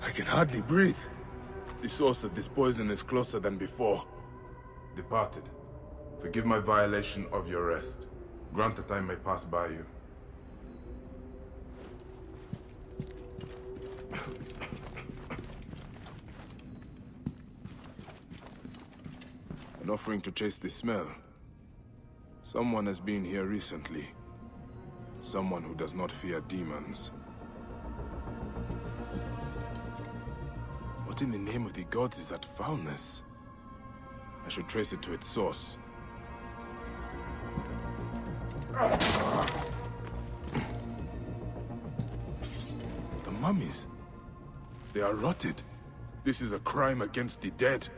I can hardly breathe. The source of this poison is closer than before. Departed, forgive my violation of your rest. Grant that I may pass by you. An offering to chase the smell. Someone has been here recently. Someone who does not fear demons. What in the name of the gods is that foulness? I should trace it to its source. The mummies. They are rotted. This is a crime against the dead.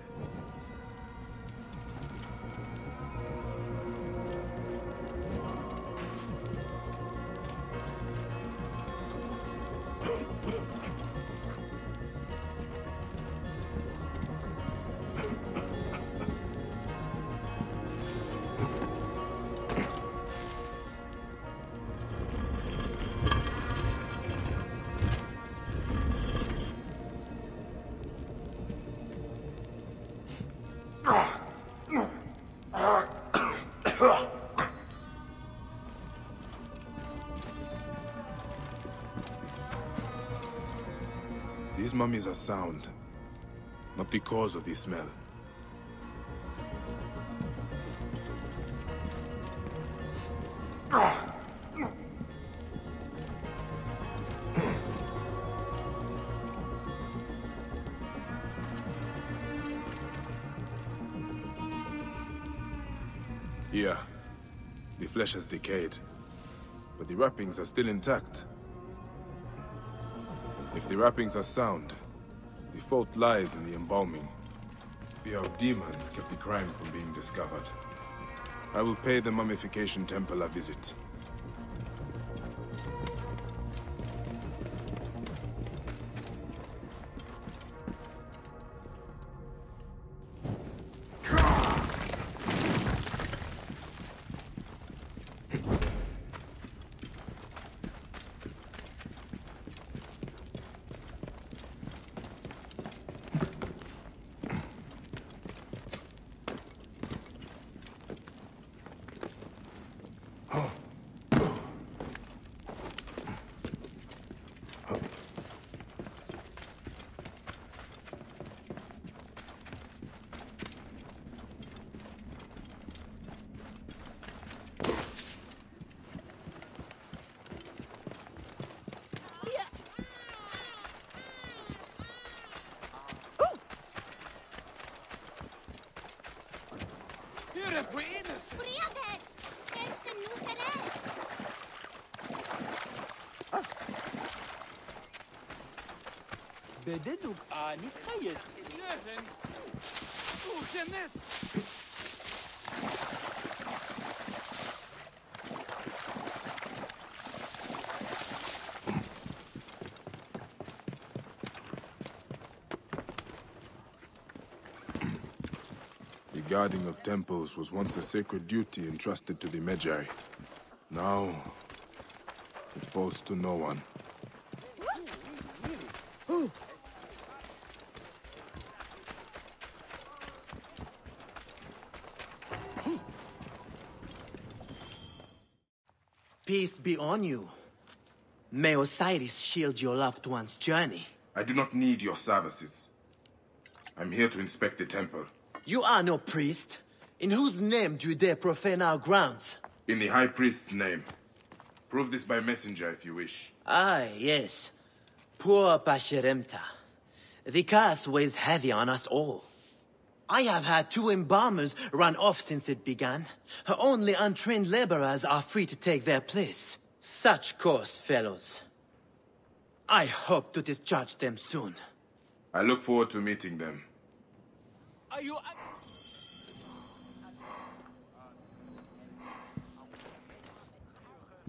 These mummies are sound, not cause of the smell. Here, the flesh has decayed, but the wrappings are still intact. The wrappings are sound, the fault lies in the embalming. Fear of demons kept the crime from being discovered. I will pay the Mummification Temple a visit. Bededuk a ah, nikayet. Leven! Oegenet! The guarding of temples was once a sacred duty entrusted to the Medjay. Now, it falls to no one. Peace be on you. May Osiris shield your loved one's journey. I do not need your services. I'm here to inspect the temple. You are no priest. In whose name do you dare profane our grounds? In the High Priest's name. Prove this by messenger if you wish. Ah, yes. Poor Pasherenptah. The curse weighs heavy on us all. I have had two embalmers run off since it began. Only untrained laborers are free to take their place. Such coarse fellows. I hope to discharge them soon. I look forward to meeting them. Are you...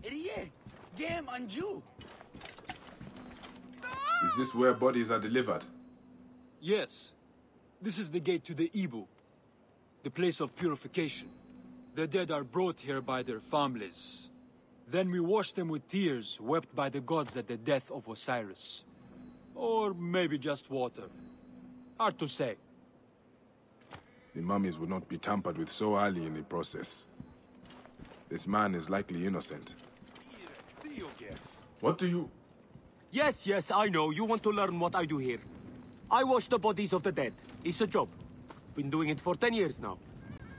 Irie, game Anju. Is this where bodies are delivered? Yes. This is the gate to the Ibu, the place of purification. The dead are brought here by their families. Then we wash them with tears wept by the gods at the death of Osiris. Or maybe just water. Hard to say. The mummies would not be tampered with so early in the process. This man is likely innocent. What do you... Yes, yes, I know. You want to learn what I do here. I wash the bodies of the dead. It's a job. Been doing it for ten years now.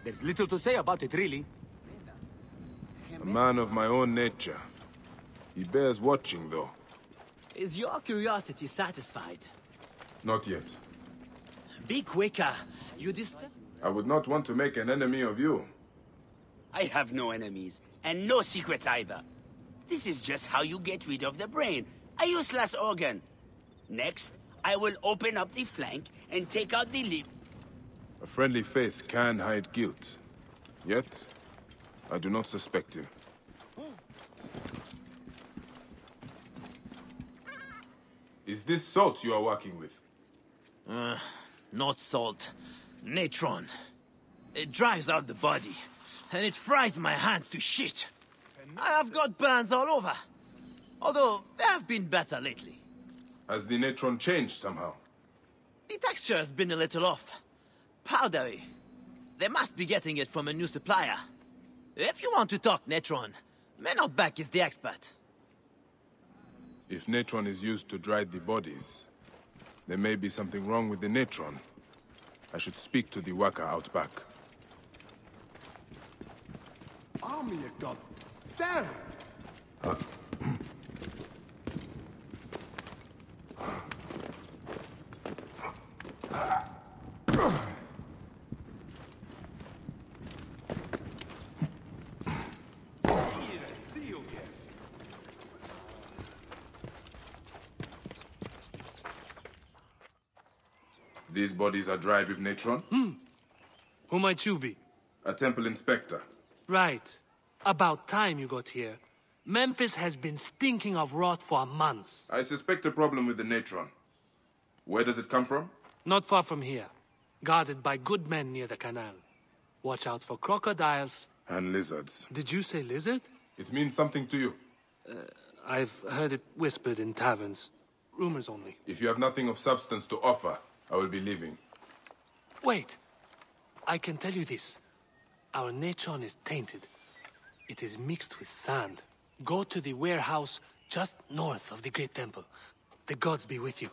There's little to say about it, really. A man of my own nature. He bears watching, though. Is your curiosity satisfied? Not yet. Be quicker. You dist- I would not want to make an enemy of you. I have no enemies, and no secrets either. This is just how you get rid of the brain, a useless organ. Next, I will open up the flank and take out the lip. A friendly face can hide guilt. Yet, I do not suspect you. Is this salt you are working with? Uh, not salt. Natron. It dries out the body, and it fries my hands to shit. I have got burns all over. Although, they have been better lately. Has the natron changed somehow? The texture has been a little off. Powdery. They must be getting it from a new supplier. If you want to talk Natron, Menobek is the expert. If natron is used to dry the bodies, there may be something wrong with the natron. I should speak to the worker out back. Army of God. Sarah! These bodies are dry with natron? Hmm. Who might you be? A temple inspector. Right. About time you got here. Memphis has been stinking of rot for months. I suspect a problem with the natron. Where does it come from? Not far from here. Guarded by good men near the canal. Watch out for crocodiles. And lizards. Did you say lizard? It means something to you. Uh, I've heard it whispered in taverns. Rumors only. If you have nothing of substance to offer, I will be leaving. Wait. I can tell you this. Our natron is tainted. It is mixed with sand. Go to the warehouse just north of the Great Temple. The gods be with you.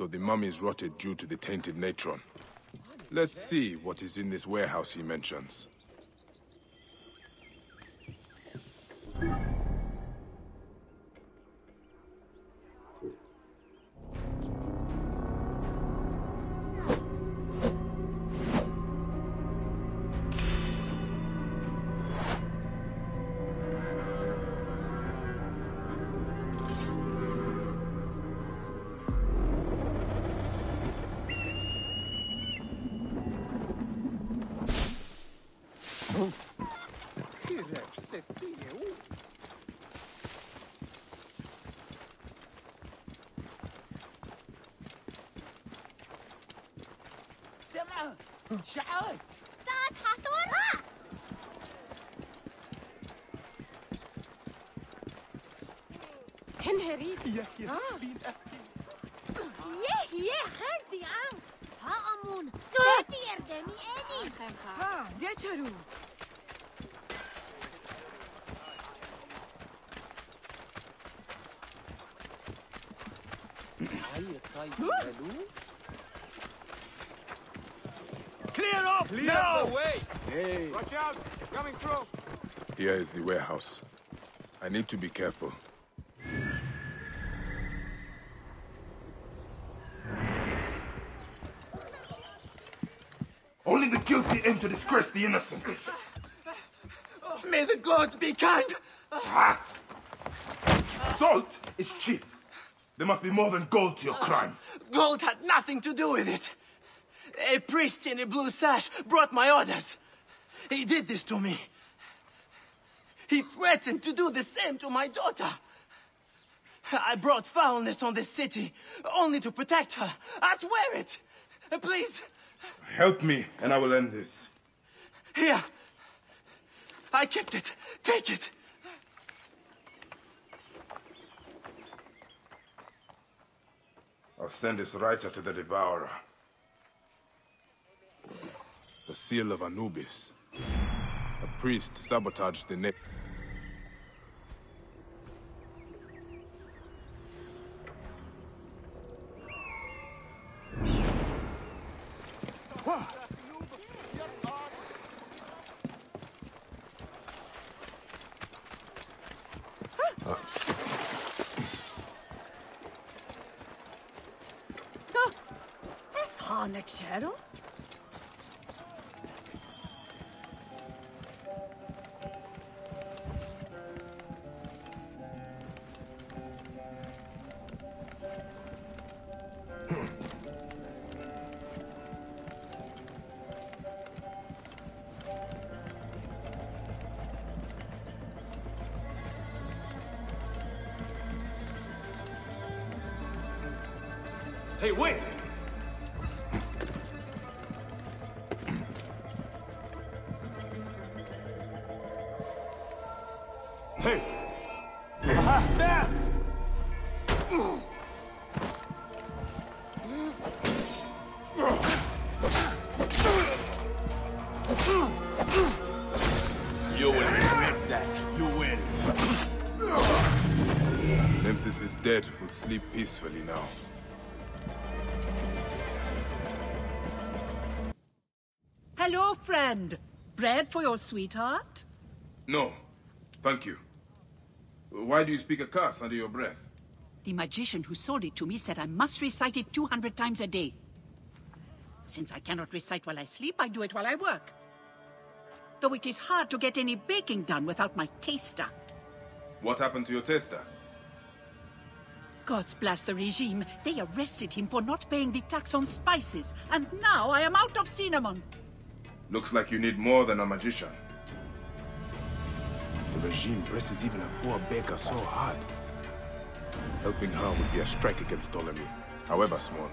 So the mummies rotted due to the tainted natron. Let's see what is in this warehouse he mentions. شحات طيب، تات آه. هن هريد يا ياه بين اسكي ياه ياه آه. خردي عم آه. ها أمون. ساتي يردمي آني. ها. ديتشرو هيا طيب ألو Clear now! the way! Watch out! Coming through! Here is the warehouse. I need to be careful. Only the guilty aim to disgrace the innocent. May the gods be kind! Ah. Salt is cheap. There must be more than gold to your crime. Gold had nothing to do with it. A priest in a blue sash brought my orders. He did this to me. He threatened to do the same to my daughter. I brought foulness on this city, only to protect her. I swear it. Please, Help me, and I will end this. here. I kept it. Take it. I'll send this writer to the Devourer. The seal of Anubis. A priest sabotaged the net. Hanachero? Hey, wait! Hey! Aha! There! You will regret that. You will. Memphis is dead. We'll sleep peacefully now. Hello, friend. Bread for your sweetheart? No. Thank you. Why do you speak a curse under your breath? The magician who sold it to me said I must recite it 200 times a day. Since I cannot recite while I sleep, I do it while I work. Though it is hard to get any baking done without my taster. What happened to your taster? Gods bless the regime. They arrested him for not paying the tax on spices, and now I am out of cinnamon. Looks like you need more than a magician. The regime dresses even a poor baker so hard. Helping her would be a strike against Ptolemy, however small.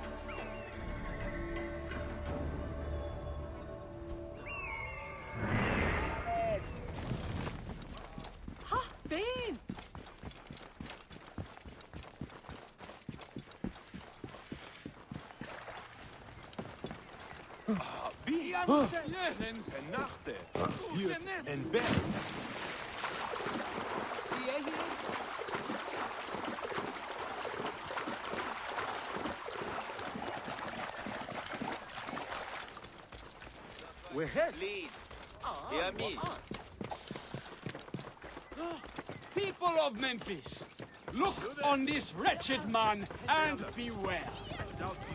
People of Memphis, look on this wretched man and beware.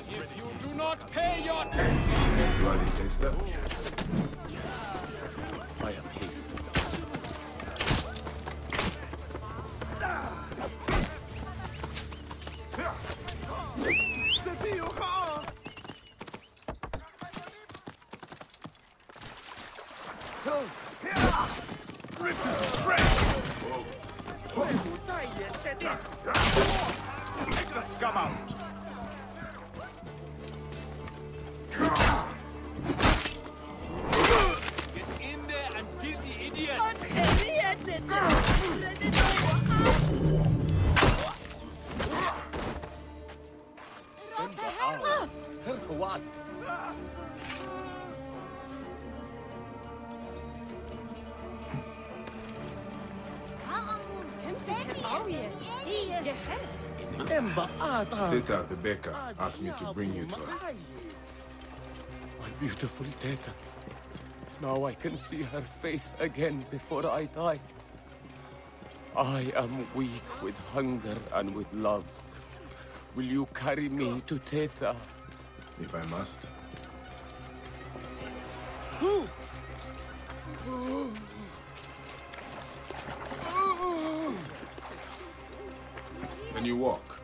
If you do not pay your tax, You are the taster? What? Haamun, Seti erdemi eni. Teta, Rebecca asked me to bring you to her. My beautiful Teta. Now I can see her face again before I die. I am weak with hunger and with love. Will you carry me to Teta? If I must. Can you walk?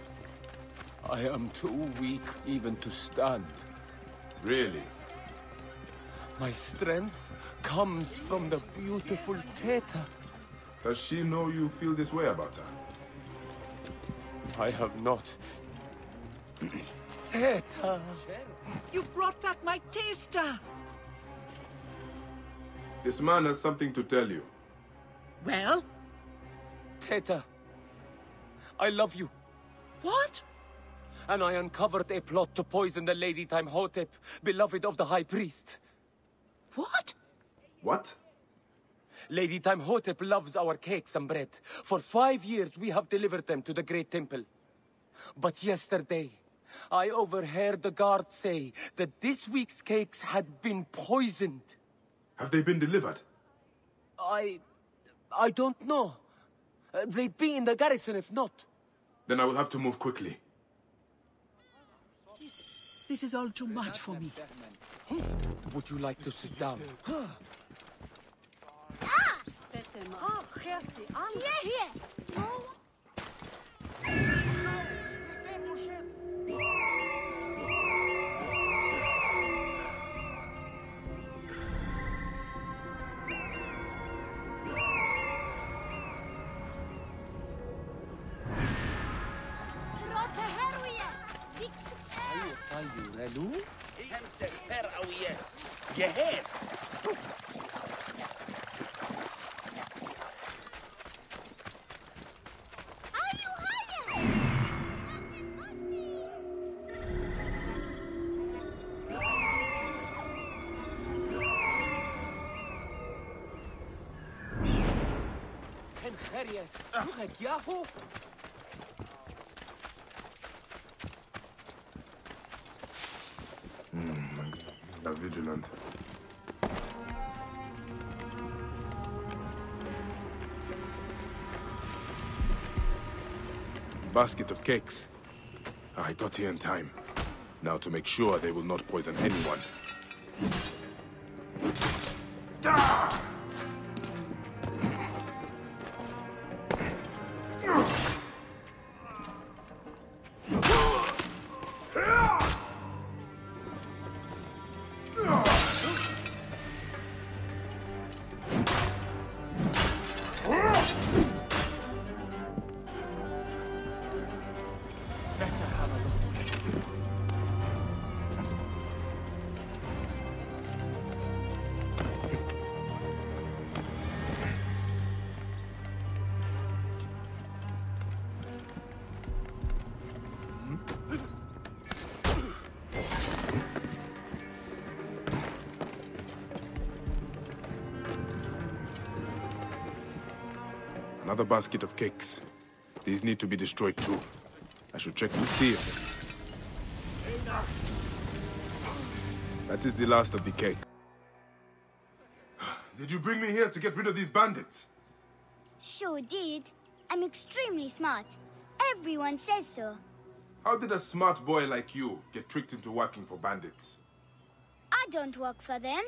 I am too weak even to stand. Really? My strength comes from the beautiful Teta. Does she know you feel this way about her? I have not. Teta! You brought back my taster. This man has something to tell you. Well, Teta! I love you. what? and I uncovered a plot to poison the Lady Timehotep, beloved of the High Priest. What? What? Lady Timehotep loves our cakes and bread. For five years we have delivered them to the Great Temple. But yesterday, I overheard the guard say that this week's cakes had been poisoned. Have they been delivered? I... I don't know. Uh, they'd be in the garrison if not. Then I will have to move quickly. This is all too much for me. Would you like to sit down? Ah! Oh, hefty. Hier, hier. مالو؟ همسة فرعوياس جهاز انخريت لغة ياهو Basket of cakes. I got here in time. Now to make sure they will not poison anyone. Another basket of cakes. These need to be destroyed too. I should check to see if... That is the last of the cake. Did you bring me here to get rid of these bandits? Sure did. I'm extremely smart. Everyone says so. How did a smart boy like you get tricked into working for bandits? I don't work for them.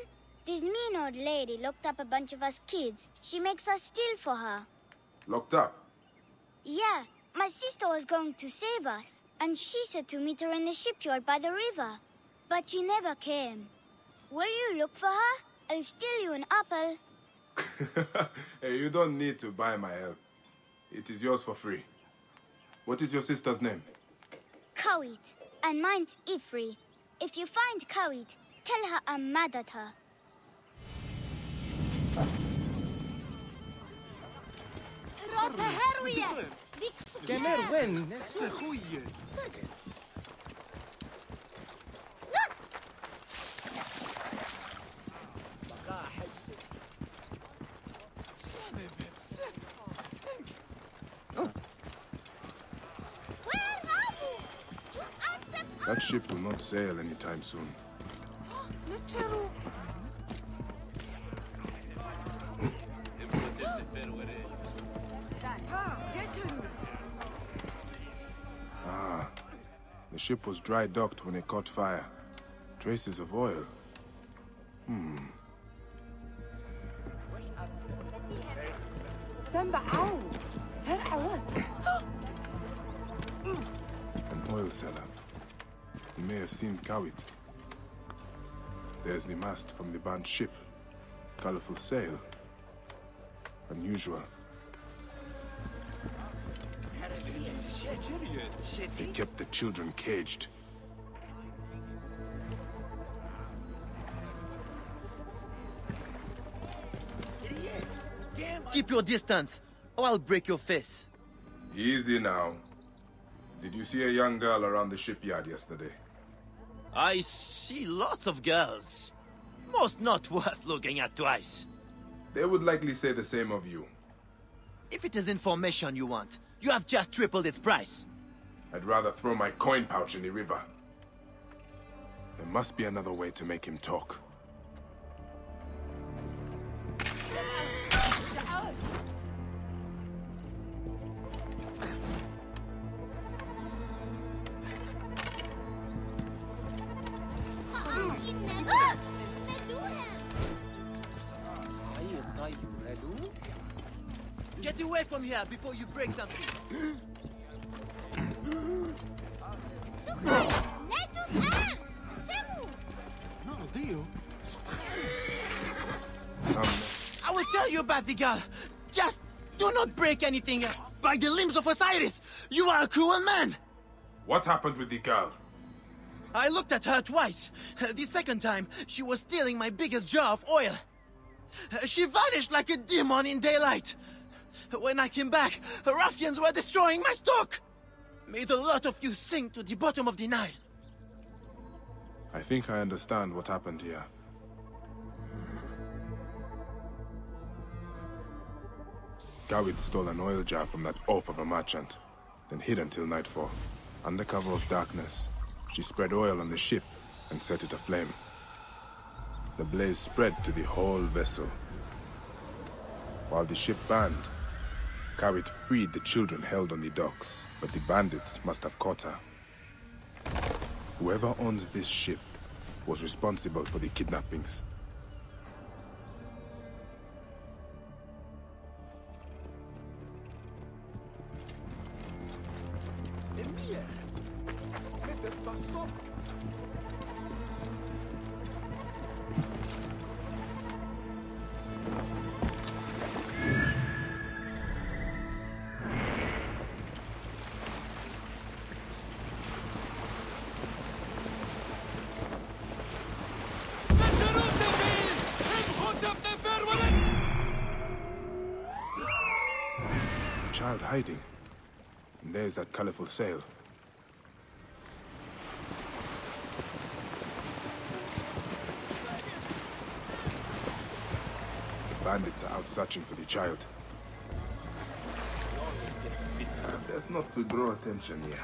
This mean old lady locked up a bunch of us kids. She makes us steal for her. Locked up? Yeah, my sister was going to save us, and she said to meet her in the shipyard by the river. But she never came. Will you look for her? I'll steal you an apple. hey, you don't need to buy my help. It is yours for free. What is your sister's name? Kawit, and mine's Ifri. If you find Kawit, tell her I'm mad at her. Rote Heroje! Kemer wen, neste goeie. That ship will not sail anytime soon. ship was dry docked when it caught fire. Traces of oil. Hmm. An oil seller. You may have seen Kawit. There's the mast from the burnt ship. Colorful sail. Unusual. They kept the children caged. Keep your distance, or I'll break your face. Easy now. Did you see a young girl around the shipyard yesterday? I see lots of girls. Most not worth looking at twice. They would likely say the same of you. If it is information you want, you have just tripled its price. I'd rather throw my coin pouch in the river. There must be another way to make him talk. Here before you break something. I will tell you about the girl. Just do not break anything. By the limbs of Osiris, you are a cruel man. What happened with the girl? I looked at her twice. The second time, she was stealing my biggest jar of oil. She vanished like a demon in daylight. When I came back, the ruffians were destroying my stock. May the lot of you sink to the bottom of the Nile. I think I understand what happened here. Kawit stole an oil jar from that oaf of a merchant, then hid until nightfall. Under cover of darkness, she spread oil on the ship and set it aflame. The blaze spread to the whole vessel. While the ship burned, Kawit freed the children held on the docks, but the bandits must have caught her. Whoever owns this ship was responsible for the kidnappings. Sail. The bandits are out searching for the child. Best not to draw attention here.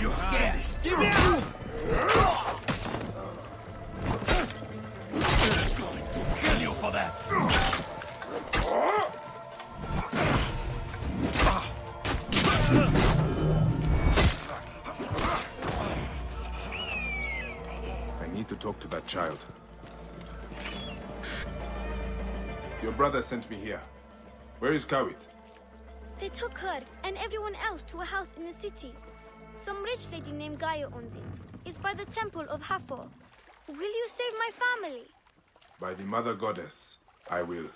You have this! Give me out! I need to talk to that child. Your brother sent me here. Where is Kawit? They took her and everyone else to a house in the city. Some rich lady named Gaia owns it. It's by the temple of Hathor. Will you save my family? By the Mother Goddess, I will.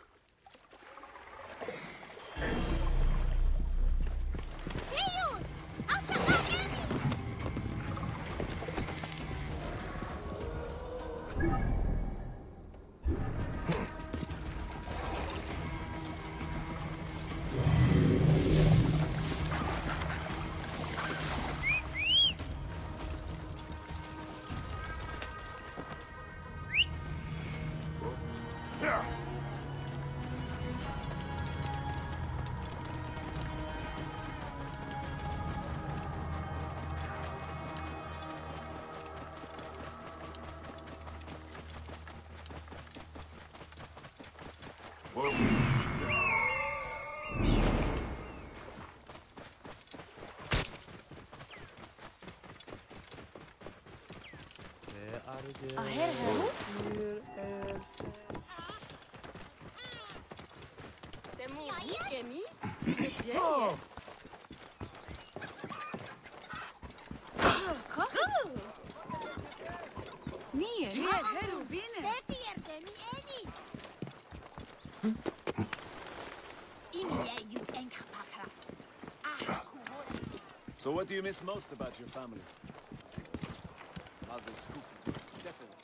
Ahead of him. So what do you miss most about your family? Mother's cooking, definitely.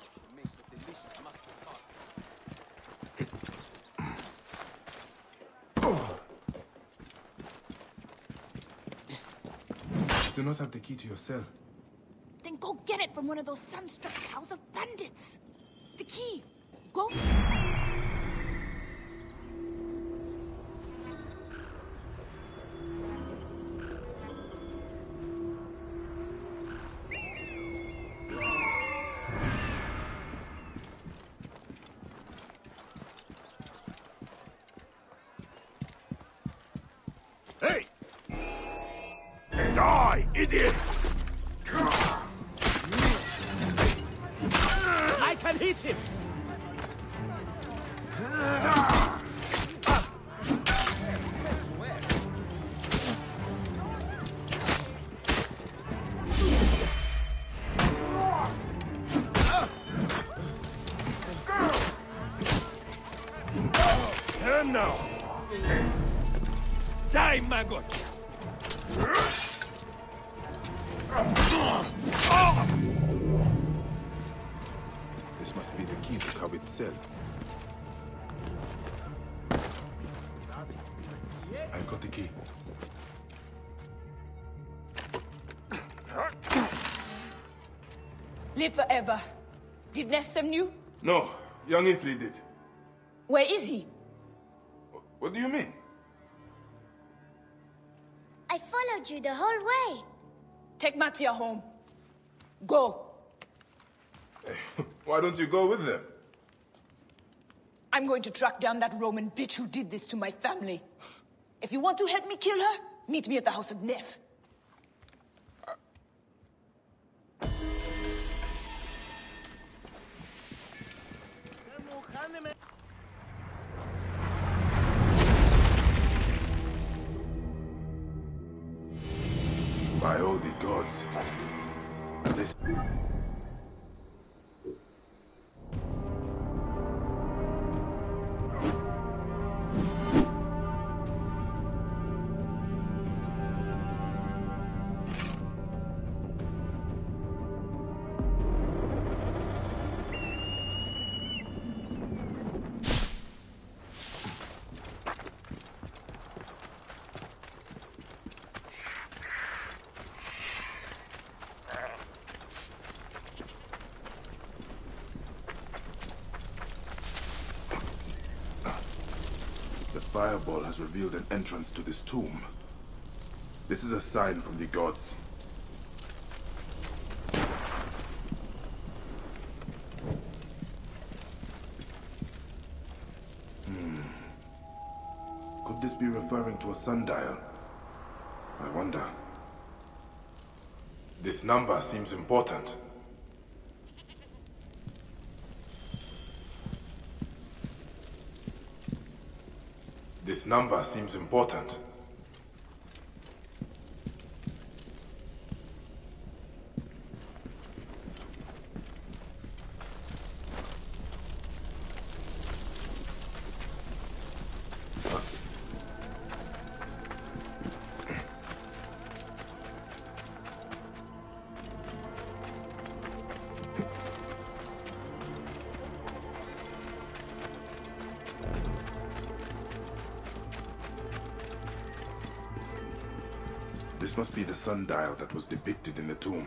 She makes a delicious mustard tart. do not have the key to your cell. Then go get it from one of those sunstruck house of bandits. The key. Go. Idiot! Live forever. Did Nestem knew? No, young Ifri did. Where is he? What do you mean? I followed you the whole way. Take Matia home. Go. Why don't you go with them? I'm going to track down that Roman bitch who did this to my family. If you want to help me kill her, meet me at the house of Nef. All fireball has revealed an entrance to this tomb. This is a sign from the gods. Hmm. Could this be referring to a sundial? I wonder. This number seems important. This number seems important. This must be the sundial that was depicted in the tomb.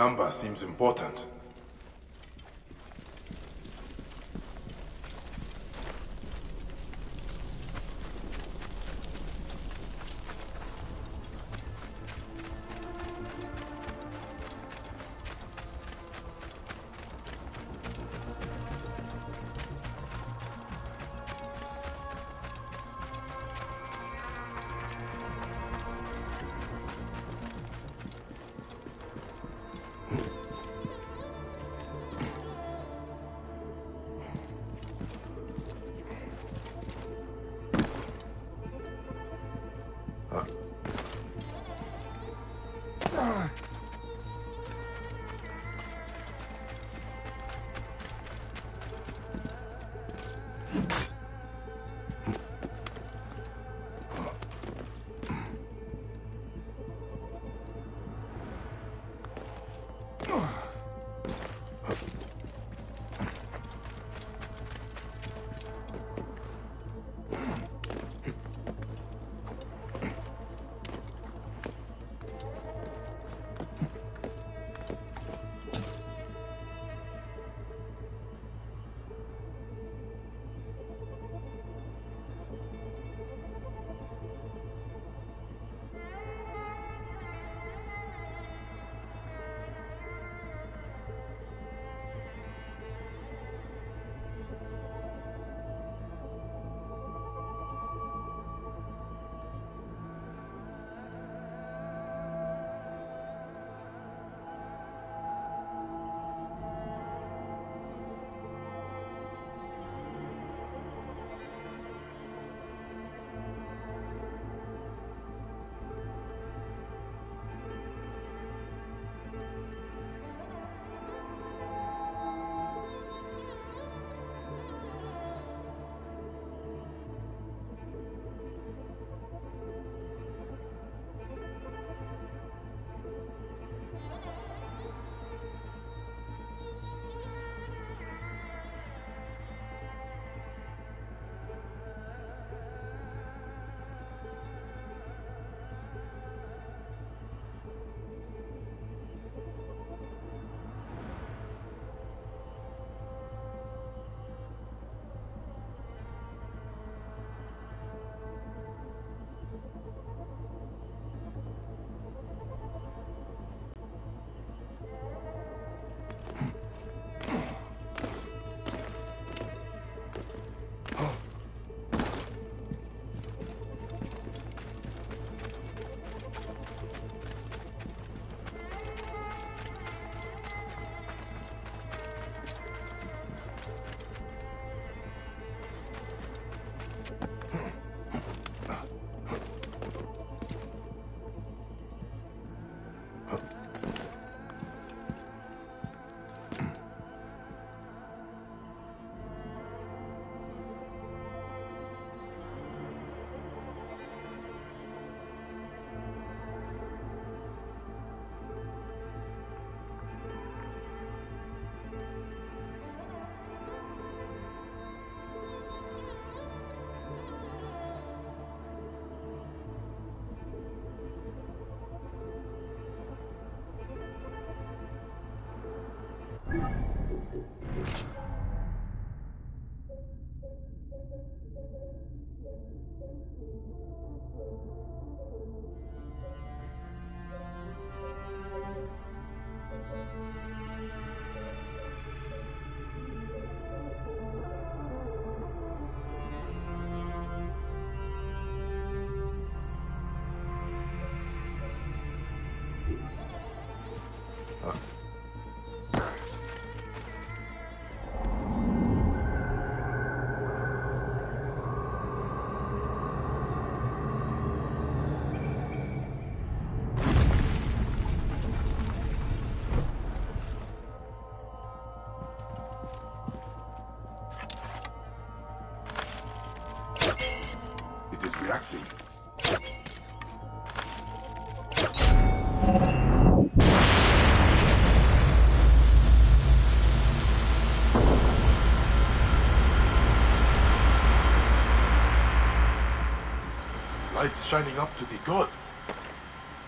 Number seems important. Shining up to the gods.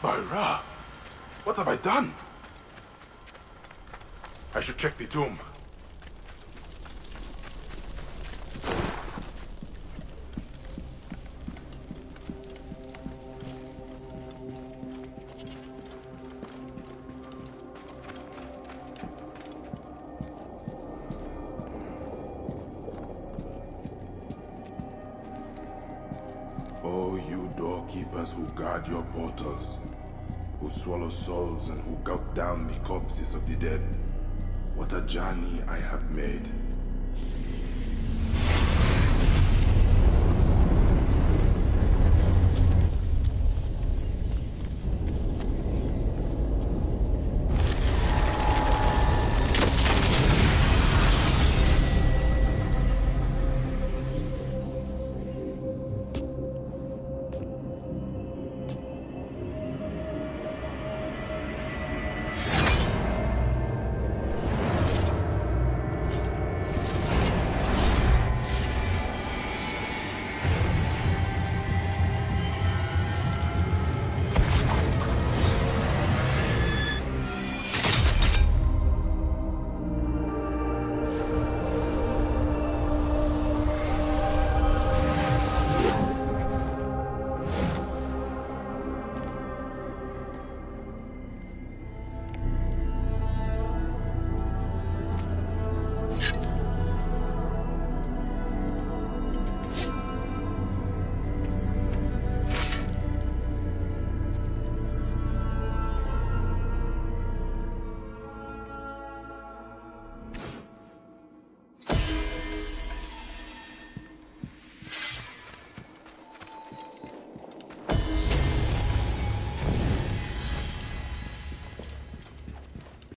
By Ra, what have I done? I should check the tomb. Swallow souls and who gulp down the corpses of the dead. What a journey I have made.